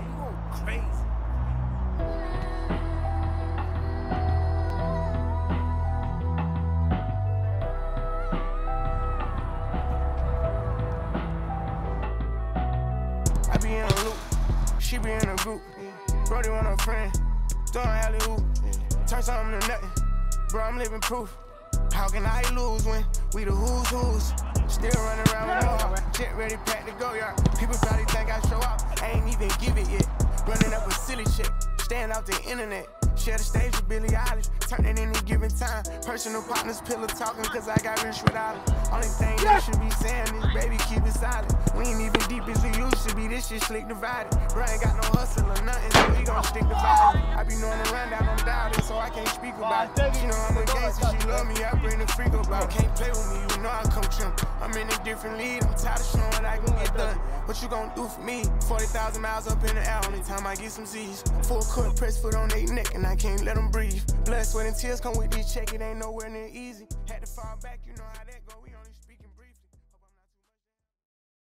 you go crazy. I be in a loop, she be in a group. Brody want a friend, throwing alley-oop. Turn something to nothing, bro. I'm living proof. How can I lose when we the who's who's? Still running around with no heart. Jet ready, packed to go yard. People probably Even give it yet. Running up a silly shit, stand off the internet. Share the stage with Billie Eilish, turn it any given time. Personal partners, pillow talking, cause I got rich without it. Only thing you should be saying is, baby, keep it silent. We ain't even deep as we used to be, this shit slick divided. Bro, ain't got no hustle or nothing, so we gon' stick divided. I be knowing the rundown, I'm doubting, so I can't speak about it. She know I'm a gangster, she love me, I bring the freak about it. Can't play with me, you know I coach him. I'm in a different lead, I'm tired of showing I can get done. What you gon' do for me? 40,000 miles up in the air, only time I get some Z's. Full court press foot on their neck, and I can't let them breathe. Blood, sweat, and tears come with this check, it ain't nowhere near easy. Had to fall back, you know